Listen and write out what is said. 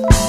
Bye.